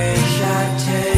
wish i take